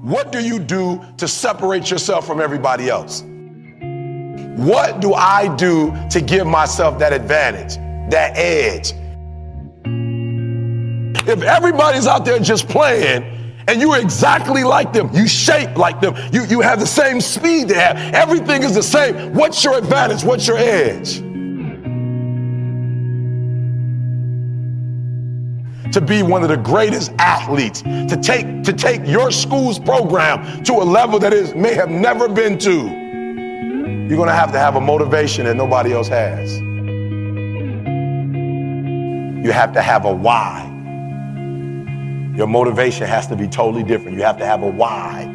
What do you do to separate yourself from everybody else? What do I do to give myself that advantage, that edge? If everybody's out there just playing and you're exactly like them, you shape like them, you, you have the same speed they have, everything is the same, what's your advantage? What's your edge? To be one of the greatest athletes, to take, to take your school's program to a level that it may have never been to, you're going to have to have a motivation that nobody else has. You have to have a why. Your motivation has to be totally different. You have to have a why.